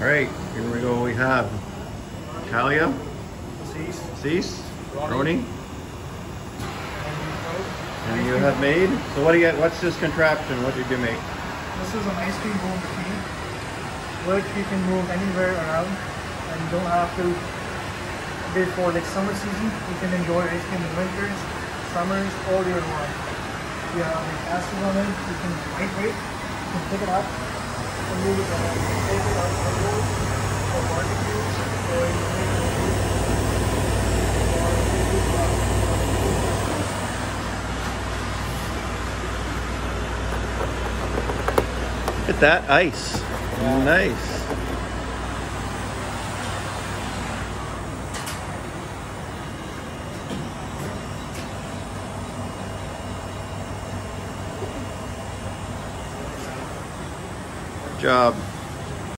All right, here we go. We have Talia, Asees. Asees, Rony. Rony, and you have made. So what do you? get? What's this contraption? What did you make? This is an ice cream bowl machine, which you can move anywhere around, and you don't have to. Before like summer season, you can enjoy ice cream in winters, summers, all year long. You have like acid on it. You can lightweight. You can pick it up and move it around. You can take it out for road or barbecues, or you can make it or you can do, uh, Look at that ice. Nice. Good job.